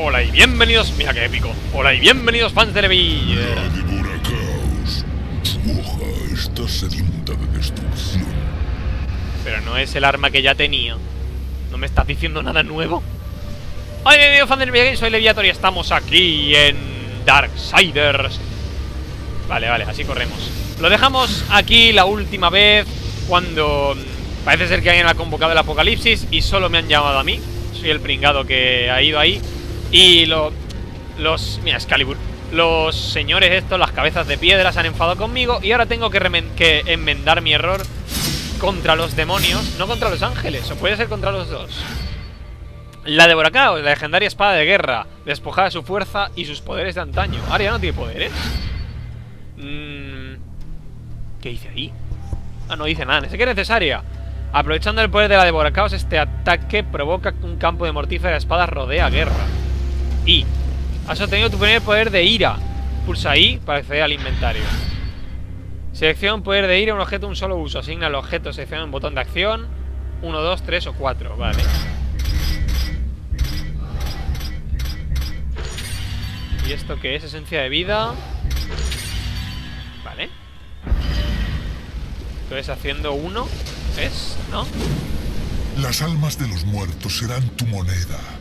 Hola y bienvenidos, mira qué épico Hola y bienvenidos fans de Levi La devora caos. Hoja está sedienta de destrucción. Pero no es el arma que ya tenía ¿No me estás diciendo nada nuevo? Hola y bienvenidos fans de Levi Soy Leviator y estamos aquí en Darksiders Vale, vale, así corremos Lo dejamos aquí la última vez Cuando parece ser que alguien ha convocado el apocalipsis Y solo me han llamado a mí Soy el pringado que ha ido ahí Y lo, los... Mira, Excalibur. Los señores estos, las cabezas de piedra Se han enfadado conmigo Y ahora tengo que, enmendar mi error Contra los demonios No contra los ángeles, o puede ser contra los dos. La de Boracao, la legendaria espada de guerra Despojada de su fuerza y sus poderes de antaño. Ahora ya no tiene poderes. Mm, ¿Qué dice ahí? Ah, no dice nada, ni siquiera es necesaria. Aprovechando el poder de la Devora Caos Este ataque provoca un campo de mortífera espadas rodea guerra Y Has obtenido tu primer poder de ira. Pulsa I para acceder al inventario. Selecciona un poder de ira Un objeto un solo uso. Asigna el objeto Selecciona un botón de acción. 1, 2, 3 o 4 Vale. ¿Y esto qué es? Esencia de vida. Vale. Entonces haciendo uno ¿Es? ¿No? Las almas de los muertos serán tu moneda.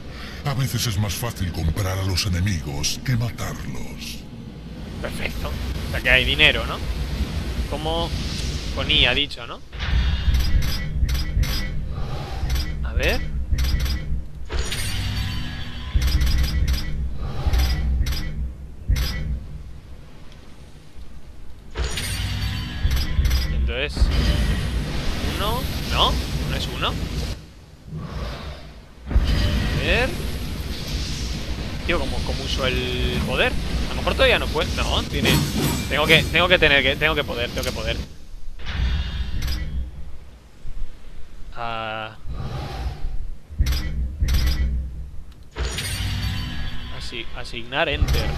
A veces es más fácil comprar a los enemigos que matarlos. Perfecto O sea que hay dinero, ¿no? Como con ha dicho, ¿no? A ver Entonces Uno ¿No? ¿No es uno? El poder? A lo mejor todavía no puede. No, tiene. Tengo que, tengo que tener que. Tengo que poder, tengo que poder. Ah. Asi- asignar enter.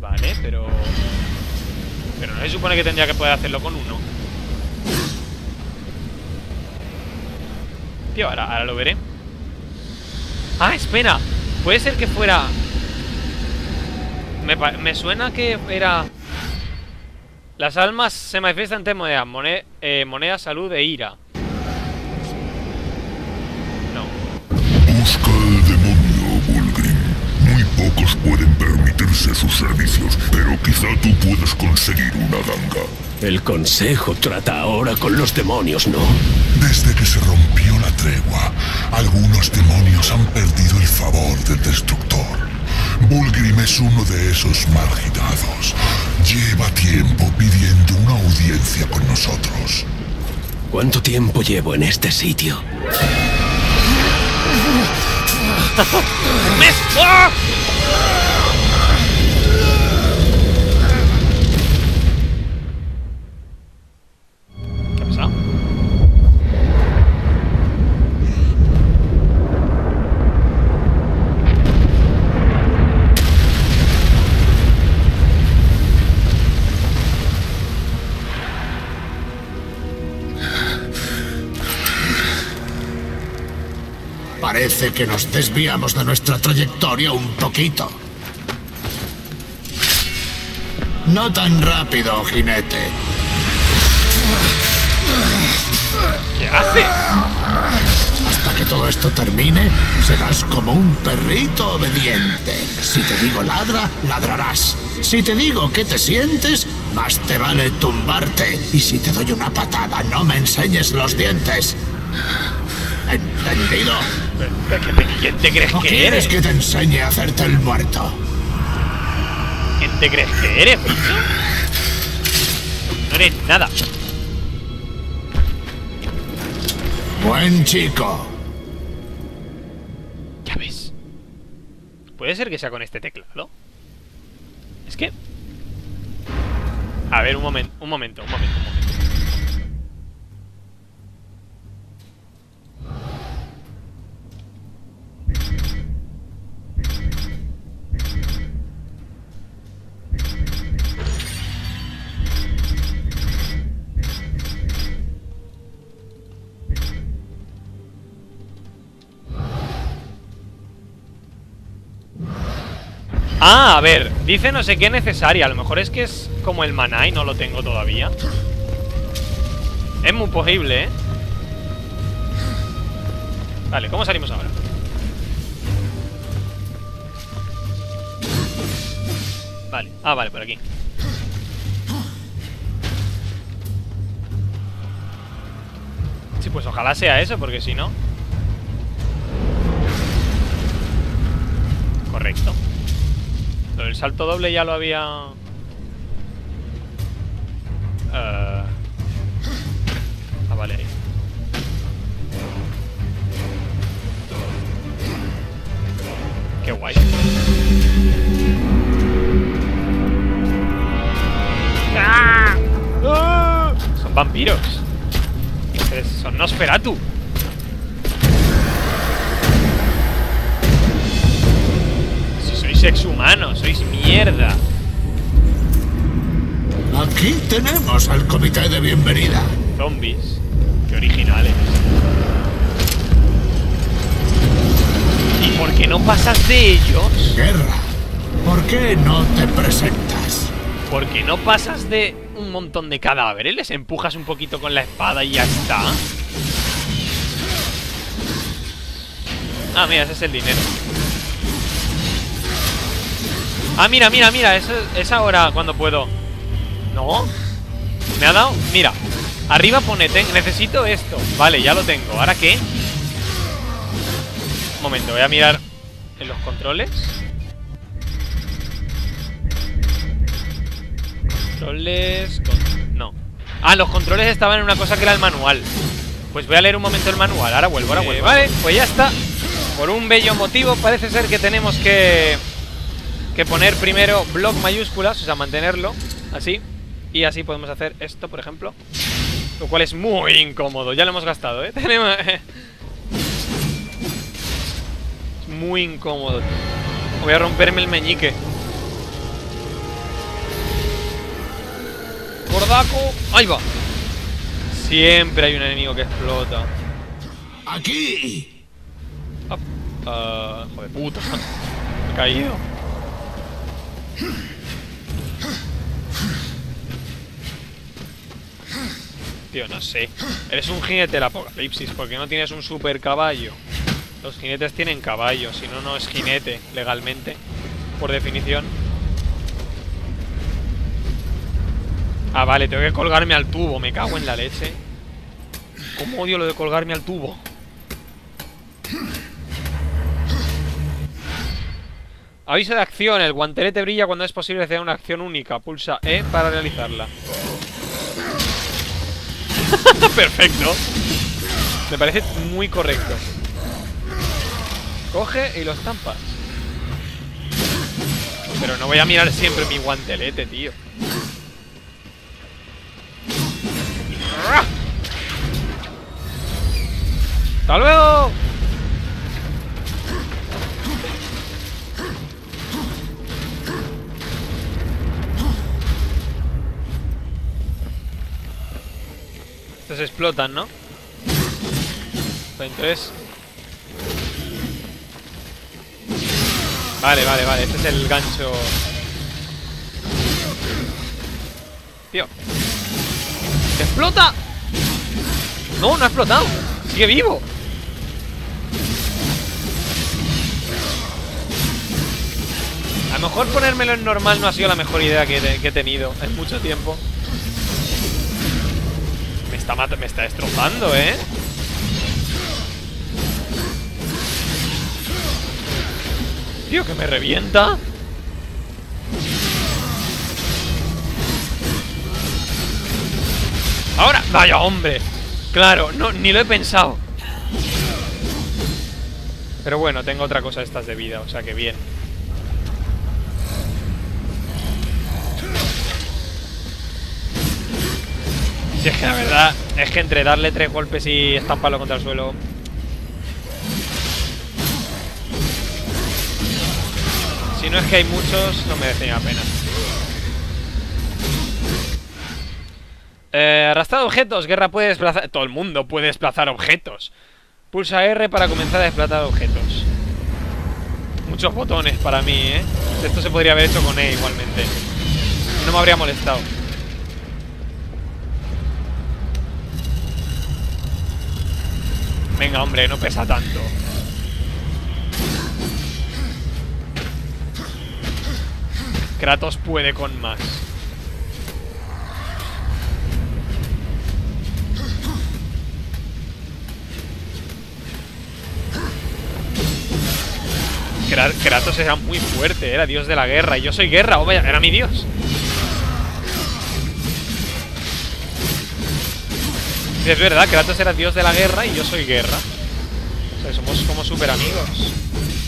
Vale, pero. Pero no se supone que tendría que poder hacerlo con uno. Tío, ahora, ahora lo veré. Ah, espera. Puede ser que fuera... Me, me suena que era... Las almas se manifiestan en tres monedas. Moneda, eh, moneda, salud e ira. No. Busca al demonio, Bulgrim. Muy pocos pueden permitirse sus servicios, pero quizá tú puedes conseguir una ganga. El consejo trata ahora con los demonios, ¿no? Desde que se rompió la tregua, algunos demonios han perdido el favor del destructor. Bulgrim es uno de esos marginados. Lleva tiempo pidiendo una audiencia con nosotros. ¿Cuánto tiempo llevo en este sitio? Parece que nos desviamos de nuestra trayectoria un poquito. No tan rápido, jinete. ¿Qué hace? Hasta que todo esto termine, serás como un perrito obediente. Si te digo ladra, ladrarás. Si te digo que te sientes, más te vale tumbarte. Y si te doy una patada, no me enseñes los dientes. ¿Entendido? ¿Pero qué- ¿Quién te crees ¿O que quieres eres? que te enseñe a hacerte el muerto? ¿Quién te crees que eres, bicho? No eres nada. Buen chico. Ya ves. Puede ser que sea con este teclado. Es que. A ver, un momento, un momento, un momento, un momento. Ah, a ver, dice no sé qué necesaria. A lo mejor es que es como el maná y no lo tengo todavía. Es muy posible, ¿eh? Vale, ¿cómo salimos ahora? Vale, ah, vale, por aquí. Sí, pues ojalá sea eso, porque si no. Correcto. Del salto doble ya lo había... Eh, Ah, vale, ahí Qué guay vampiros Son Nosferatu Si sois exhumanos, sois mierda Aquí tenemos al comité de bienvenida. Zombies Qué originales ¿Y por qué no pasas de ellos? Guerra, ¿por qué no te presentas? ¿Por qué no pasas de un montón de cadáveres? Les empujas un poquito con la espada y ya está Ah, mira, ese es el dinero Ah, mira, mira, mira Es, es ahora cuando puedo ¿No? ¿Me ha dado? Mira Arriba pone, "Ten- necesito esto Vale, ya lo tengo ¿Ahora qué? Un momento, voy a mirar En los controles Controles... con- No. Ah, los controles estaban en una cosa que era el manual. Pues voy a leer un momento el manual Ahora vuelvo, ahora vuelvo. Vale, pues ya está. Por un bello motivo parece ser que tenemos que Que poner primero block mayúsculas O sea, mantenerlo Así. Y así podemos hacer esto, por ejemplo. Lo cual es muy incómodo Ya lo hemos gastado, ¿eh? Tenemos... Muy incómodo Voy a romperme el meñique Gordaco Ahí va. Siempre hay un enemigo que explota. Aquí. Ah, ah, Hijo de puta. Me he caído. Tío, no sé. Eres un jinete del apocalipsis Porque no tienes un super caballo. Los jinetes tienen caballo Si no, no es jinete legalmente Por definición Ah, vale, tengo que colgarme al tubo Me cago en la leche ¿Cómo odio lo de colgarme al tubo? Aviso de acción. El guantelete brilla cuando es posible hacer una acción única. Pulsa E para realizarla. Perfecto. Me parece muy correcto. Coge y lo estampas. Pero no voy a mirar siempre mi guantelete, tío. ¡Hasta luego! Estos explotan, ¿no? Entonces... Vale, vale, vale. Este es el gancho... Tío. ¡Explota! No, no ha explotado. Sigue vivo. Mejor ponérmelo en normal no ha sido la mejor idea que, he- tenido en mucho tiempo. Me está, me está destrozando, ¿eh? Tío, que me revienta. Ahora, vaya hombre. Claro, no, ni lo he pensado. Pero bueno, tengo otra cosa de estas de vida, o sea que bien. Si es que la verdad es que entre darle tres golpes y estamparlo contra el suelo. Si no es que hay muchos, no merece ni la pena. Eh, objetos. Guerra puede desplazar. Todo el mundo puede desplazar objetos. Pulsa R para comenzar a desplazar objetos. muchos botones para mí, ¿eh? Esto se podría haber hecho con E igualmente. No me habría molestado. Venga, hombre, no pesa tanto. Kratos puede con más. Kra- Kratos era muy fuerte, era dios de la guerra. Y yo soy guerra, oh era mi dios. Es verdad, Kratos era dios de la guerra y yo soy guerra. O sea, somos como super amigos.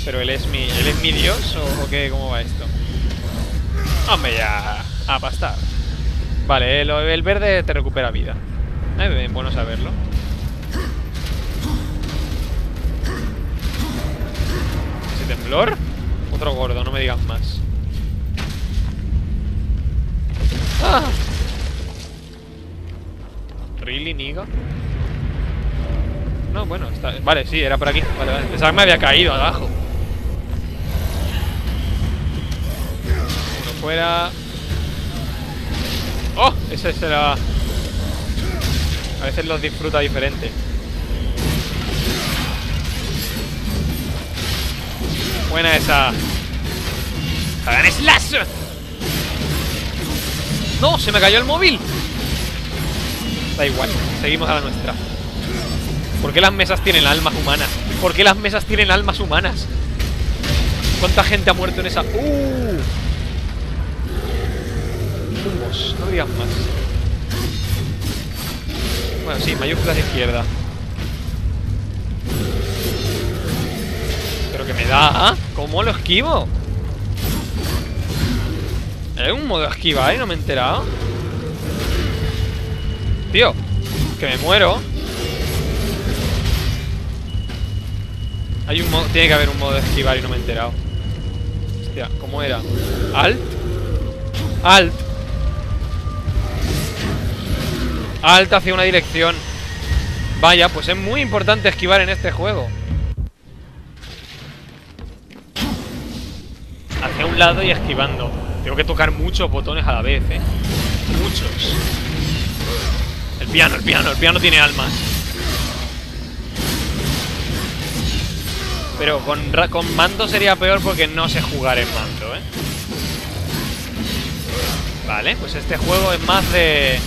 Pero él es mi, él es mi dios o, qué, cómo va esto. Hombre, ya. A pastar. Vale, el verde te recupera vida. Eh, bueno saberlo. ¿Ese temblor? Otro gordo, no me digas más. ¡Ah! ¿Really, Niga? No, bueno, está... Vale, sí, era por aquí. Vale, vale. Pensaba que me había caído abajo. Uno fuera. ¡Oh! Ese será... A veces los disfruta diferente. Buena esa. ¡Hagan slash! ¡No! ¡Se me cayó el móvil! Da igual, seguimos a la nuestra. ¿Por qué las mesas tienen almas humanas? ¿Por qué las mesas tienen almas humanas? ¿Cuánta gente ha muerto en esa? ¡Uh! Humos, no digas más. Bueno, sí, mayúsculas izquierda. Pero que me da. ¿Cómo lo esquivo? Hay un modo esquivar y no me he enterado. Tío, que me muero. Hay un modo, tiene que haber un modo de esquivar y no me he enterado. Hostia, ¿cómo era? ¿Alt? Alt. Alt hacia una dirección. Vaya, pues es muy importante esquivar en este juego. Hacia un lado y esquivando. Tengo que tocar muchos botones a la vez, ¿eh? Muchos. Piano, el piano, el piano tiene almas. Pero con, con mando sería peor porque no sé jugar en mando, ¿eh? Vale, pues este juego es más de...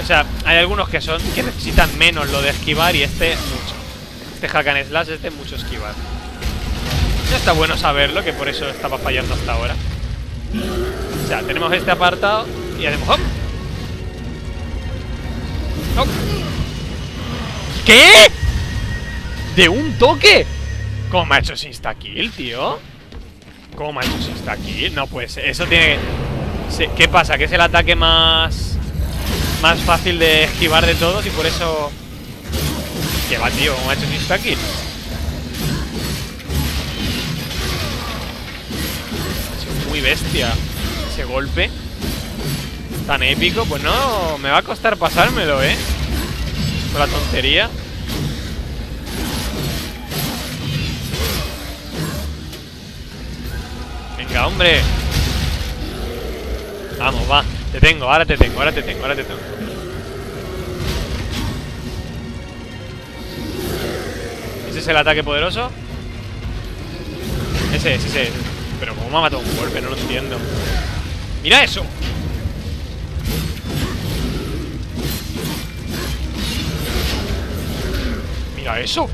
O sea, hay algunos que son que necesitan menos lo de esquivar y este mucho. Este hack and slash es de mucho esquivar. Ya está bueno saberlo, que por eso estaba fallando hasta ahora. O sea, tenemos este apartado y hacemos. ¿Qué? ¿De un toque? ¿Cómo ha hecho insta-kill, tío? ¿Cómo ha hecho insta-kill? No puede ser. Eso tiene... se- ¿Qué pasa? ¿Que es el ataque más... Más fácil de esquivar de todos y por eso... ¿Qué va, tío? ¿Cómo ha hecho insta-kill? Ha sido muy bestia ese golpe. Tan épico. Pues no, me va a costar pasármelo, ¿eh? Con la tontería. Venga, hombre. Vamos, va. Te tengo, ahora te tengo, ahora te tengo, ahora te tengo. ¿Ese es el ataque poderoso? Ese es, ese es. Pero ¿cómo me ha matado un golpe? No lo entiendo. ¡Mira eso! ¡Mira eso!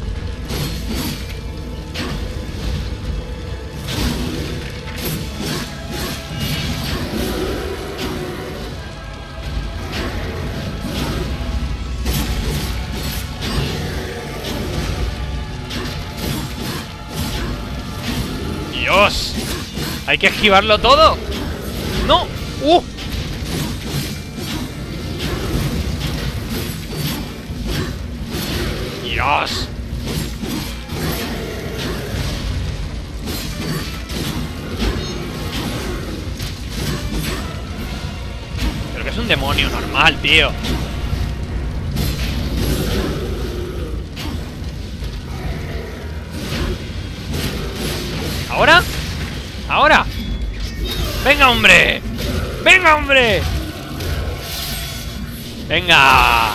¡Dios! ¡Hay que esquivarlo todo! ¡No! ¡Uh! Pero que es un demonio normal, tío. ¿Ahora? ¿Ahora? ¡Venga, hombre! ¡Venga, hombre! ¡Venga! ¡A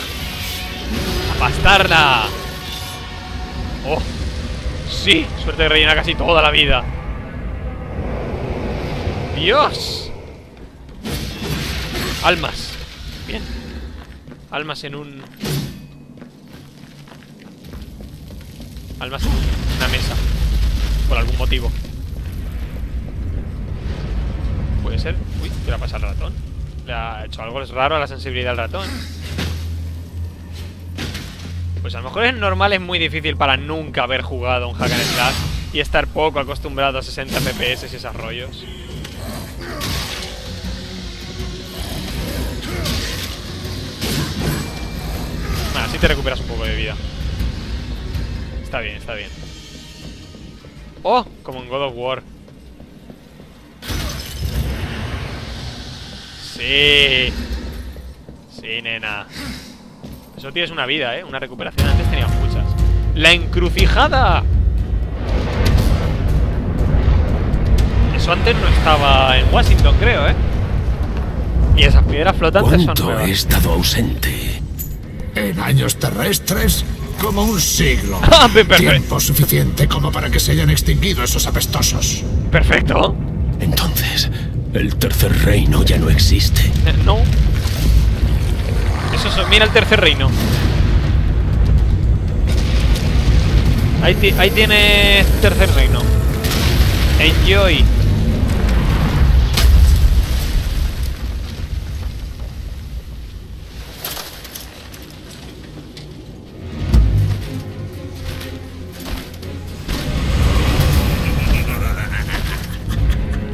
pastarla! Sí, suerte de rellena casi toda la vida. ¡Dios! Almas. Bien. Almas en un... Almas en una mesa. Por algún motivo. Puede ser. Uy, ¿qué le ha pasado al ratón? Le ha hecho algo raro a la sensibilidad del ratón. Pues a lo mejor es normal, es muy difícil para nunca haber jugado un Hack and Slash y estar poco acostumbrado a 60 FPS y esos rollos. Bueno, así te recuperas un poco de vida. Está bien, está bien. ¡Oh! Como en God of War. Sí. Sí, nena. Tienes una vida, ¿eh? Una recuperación. Antes tenías muchas. ¡La encrucijada! Eso antes no estaba en Washington, creo, ¿eh? Y esas piedras flotantes son ¿Cuánto nuevas. he estado ausente? En años terrestres, como un siglo. Ah. Tiempo suficiente como para que se hayan extinguido esos apestosos. Perfecto. Entonces, el tercer reino ya no existe. Eh, no. Mira el tercer reino. Ahí, ahí tienes tercer reino. Enjoy.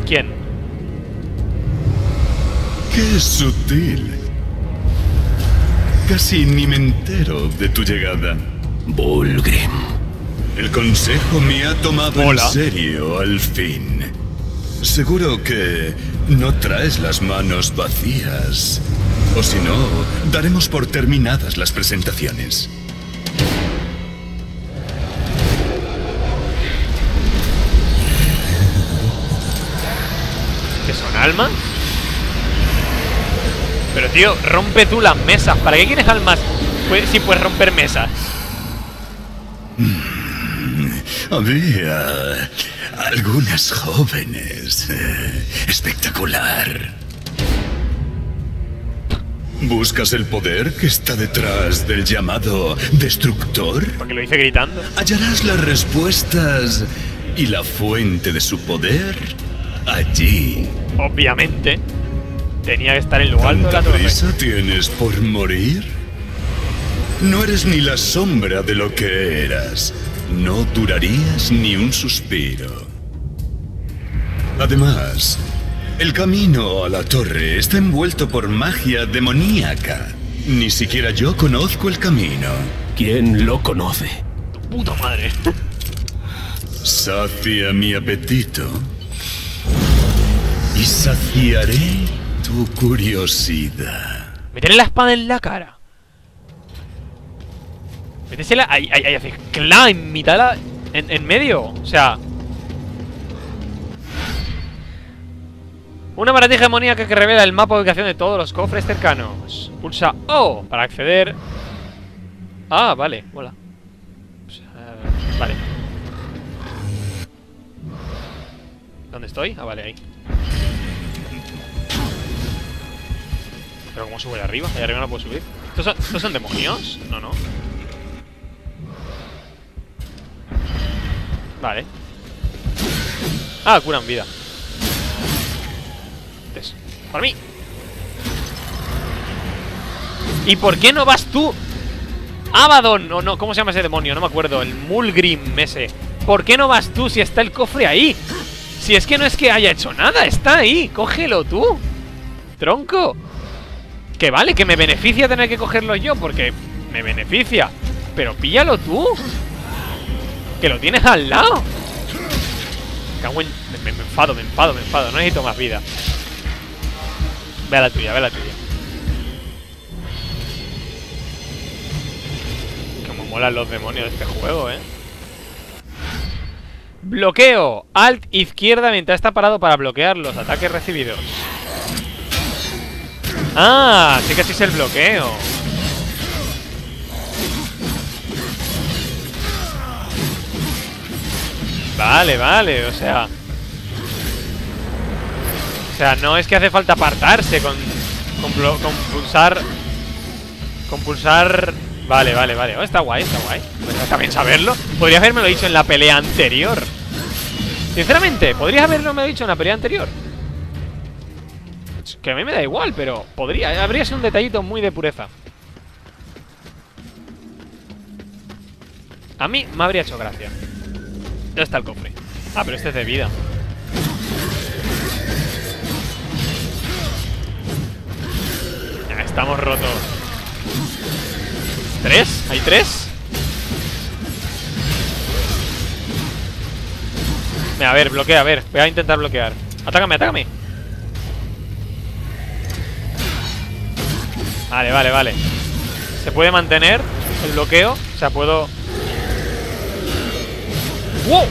¿Quién? ¡Qué sutil! Casi ni me entero de tu llegada. Bulgrim. El consejo me ha tomado Hola. en serio al fin. Seguro que no traes las manos vacías. O si no, daremos por terminadas las presentaciones. ¿Que son almas? Pero tío, rompe tú las mesas. ¿Para qué quieres almas pues, si puedes romper mesas? Había algunas jóvenes. eh, Espectacular. ¿Buscas el poder que está detrás del llamado destructor? Porque lo hice gritando. Hallarás las respuestas y la fuente de su poder allí. Obviamente. Tenía que estar en lo alto de la ¿Tanta torre. prisa tienes por morir? No eres ni la sombra de lo que eras. No durarías ni un suspiro. Además, el camino a la torre está envuelto por magia demoníaca. Ni siquiera yo conozco el camino. ¿Quién lo conoce? Puta madre. Sacia mi apetito. Y saciaré tu curiosidad. La espada en la cara. Métesela ahí, ahí, ahí, hace cla en mitad. En, en medio. O sea... Una maratija demoníaca que revela el mapa de ubicación de todos los cofres cercanos. Pulsa O para acceder. Ah, vale, mola. Pues, eh, vale. ¿Dónde estoy? Ah, vale, ahí. ¿Pero cómo sube de arriba? ¿Ahí arriba no puedo subir? ¿Estos son, demonios? No, no. Vale. Ah, curan vida. Entonces, por mí. ¿Y por qué no vas tú? Abaddon, o no, ¿cómo se llama ese demonio? No me acuerdo, el Mulgrim ese. ¿Por qué no vas tú si está el cofre ahí? Si es que no es que haya hecho nada, está ahí, cógelo tú. Tronco. Que vale, que me beneficia tener que cogerlo yo, porque me beneficia. Pero píllalo tú. Que lo tienes al lado. Cago me enfado, me enfado, me enfado. No necesito más vida. Ve a la tuya, ve a la tuya. Como molan los demonios de este juego, ¿eh? Bloqueo. Alt izquierda mientras está parado para bloquear los ataques recibidos. Ah, sí que así es el bloqueo. Vale, vale, o sea... O sea, no es que hace falta apartarse con... Con, con pulsar... Con pulsar... Vale, vale, vale. Oh, está guay, está guay. Pues está bien saberlo. Podría haberme lo dicho en la pelea anterior. Sinceramente, podrías haberlo me dicho en la pelea anterior. Que a mí me da igual, pero podría. Habría sido un detallito muy de pureza. A mí me habría hecho gracia. Ya está el cofre. Ah, pero este es de vida. Estamos rotos. ¿Tres? ¿Hay tres? A ver, bloquea, a ver. Voy a intentar bloquear. Atácame, atácame. Vale, vale, vale. Se puede mantener el bloqueo. O sea, puedo... ¡Wow!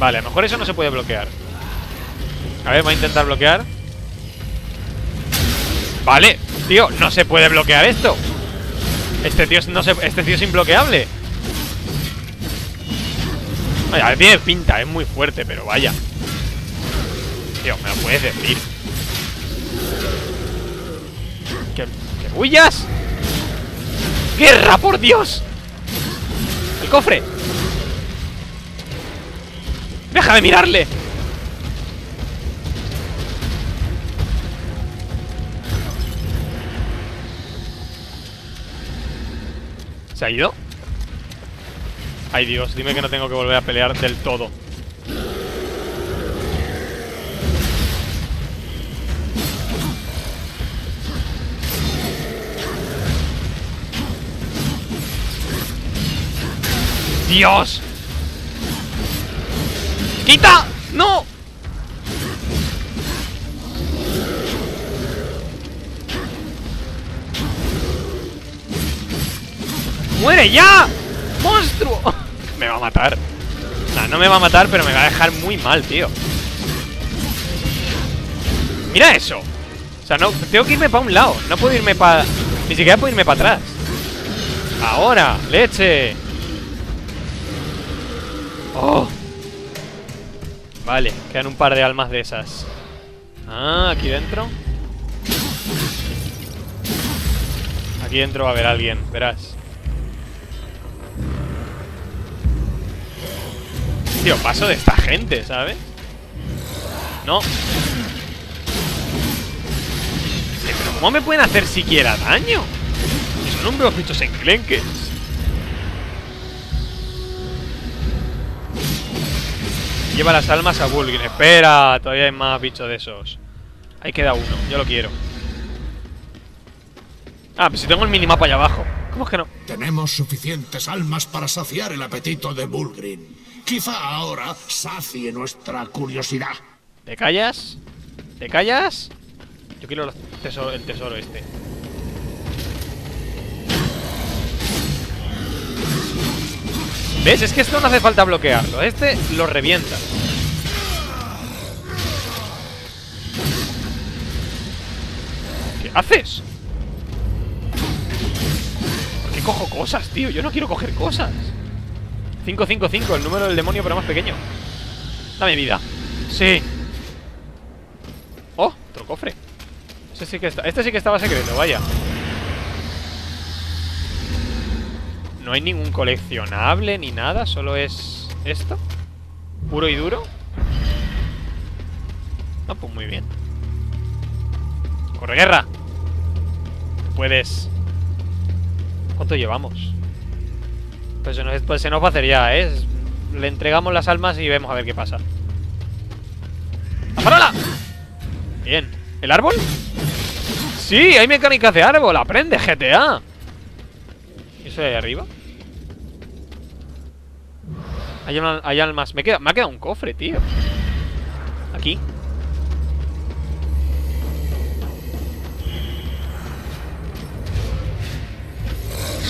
Vale, a lo mejor eso no se puede bloquear. A ver, voy a intentar bloquear. Vale, tío, no se puede bloquear esto. Este tío, no se, este tío es imbloqueable. Vaya, tiene pinta, es muy fuerte, pero vaya. Tío, me lo puedes decir. ¿Que, que huyas? ¡Guerra, por Dios! ¡El cofre! ¡Deja de mirarle! ¿Se ha ido? Ay Dios, dime que no tengo que volver a pelear del todo ¡Dios! ¡Quita! ¡No! ¡Muere ya! ¡Monstruo! Me va a matar. Nah, no me va a matar, pero me va a dejar muy mal, tío. Mira eso. O sea, no, tengo que irme para un lado. No puedo irme para... Ni siquiera puedo irme para atrás. Ahora, leche. Oh. Vale, quedan un par de almas de esas. Ah, aquí dentro. Aquí dentro va a haber alguien, verás. Tío, paso de esta gente, ¿sabes? No. Pero ¿cómo me pueden hacer siquiera daño? Son unos bichos enclenques. Lleva las almas a Bulgin. Espera, todavía hay más bichos de esos. Ahí queda uno, yo lo quiero. Ah, pues si tengo el minimapa allá abajo. ¿Cómo es que no? Tenemos suficientes almas para saciar el apetito de Bulgrin. Quizá ahora sacie nuestra curiosidad. ¿Te callas? ¿Te callas? Yo quiero los teso- el tesoro este. ¿Ves? Es que esto no hace falta bloquearlo. Este lo revienta. ¿Qué haces? ¿Por qué cojo cosas, tío? Yo no quiero coger cosas. 555, el número del demonio pero más pequeño. Dame vida. Sí. Oh, otro cofre. Este sí que está. Este sí que estaba secreto, vaya. No hay ningún coleccionable ni nada, solo es esto. Puro y duro. Ah, pues muy bien. ¡Corre, guerra! Puedes. ¿Cuánto llevamos? Pues se nos, pues se nos va a hacer ya, ¿eh? Le entregamos las almas y vemos a ver qué pasa. ¡La farola! Bien. ¿El árbol? Sí, hay mecánicas de árbol. Aprende, GTA. ¿Y eso de ahí arriba? Hay, alma- hay almas. Me, queda, me ha quedado un cofre, tío. Aquí.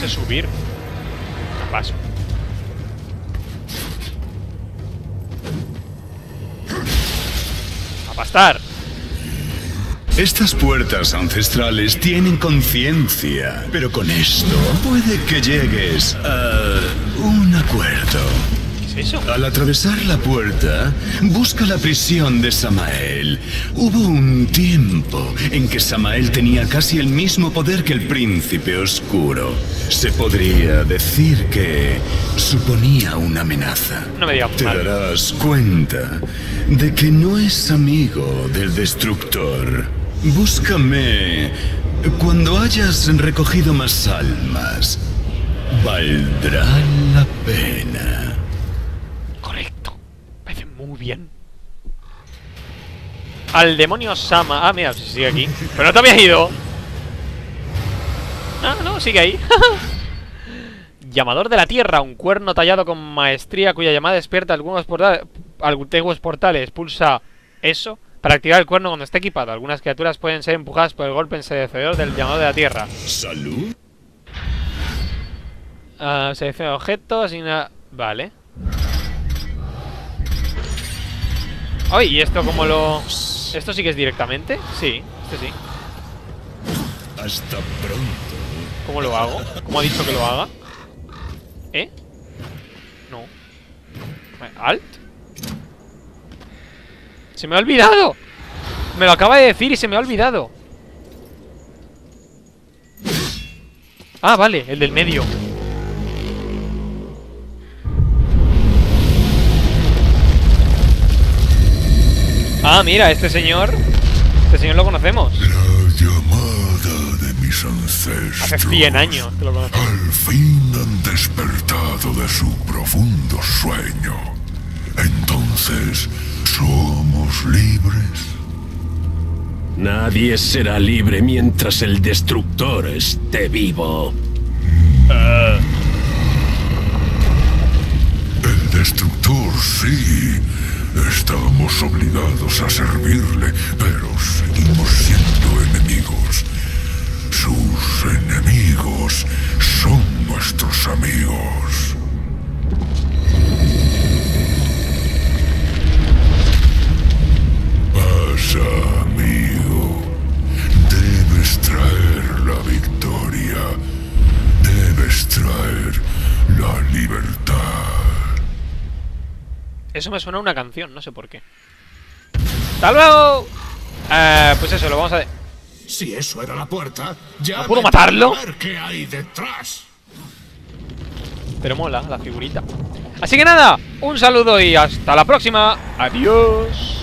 No subir. Paso. A pastar. Estas puertas ancestrales tienen conciencia, pero con esto puede que llegues a un acuerdo. ¿Qué es eso? Al atravesar la puerta, busca la prisión de Samael. Hubo un tiempo en que Samael tenía casi el mismo poder que el príncipe oscuro. Se podría decir que suponía una amenaza. No me digas Te mal. darás cuenta de que no es amigo del destructor. Búscame cuando hayas recogido más almas. Valdrá la pena. Bien. Al demonio Sama. Ah, mira, si sigue aquí. Pero no te habías ido. Ah, no, sigue ahí. Llamador de la Tierra, un cuerno tallado con maestría cuya llamada despierta algunos portales, portales. Pulsa eso para activar el cuerno cuando esté equipado. Algunas criaturas pueden ser empujadas por el golpe ensordecedor del llamador de la Tierra. ¿Salud? Ah, selecciona objetos y nada. Vale. Ay, ¿y esto cómo lo...? ¿Esto sí que es directamente? Sí, este sí. Hasta pronto. ¿Cómo lo hago? ¿Cómo ha dicho que lo haga? ¿Eh? No. ¿Alt? ¡Se me ha olvidado! Me lo acaba de decir y se me ha olvidado. Ah, vale, el del medio. Ah, mira, este señor... Este señor lo conocemos. La llamada de mis ancestros. Hace 100 años que lo conocemos. Al fin han despertado de su profundo sueño. Entonces, ¿somos libres? Nadie será libre mientras el destructor esté vivo. El destructor sí. Estamos obligados a servirle, pero seguimos siendo enemigos. Sus enemigos son nuestros amigos. Pasa, amigo. Debes traer la victoria. Debes traer la libertad. Eso me suena a una canción, no sé por qué. ¡Hasta luego! Eh, pues eso, lo vamos a... Si eso era la puerta, ya ¿No puedo matarlo? toca ver qué hay detrás. Pero mola la figurita. Así que nada, un saludo y hasta la próxima. Adiós.